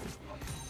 あっ。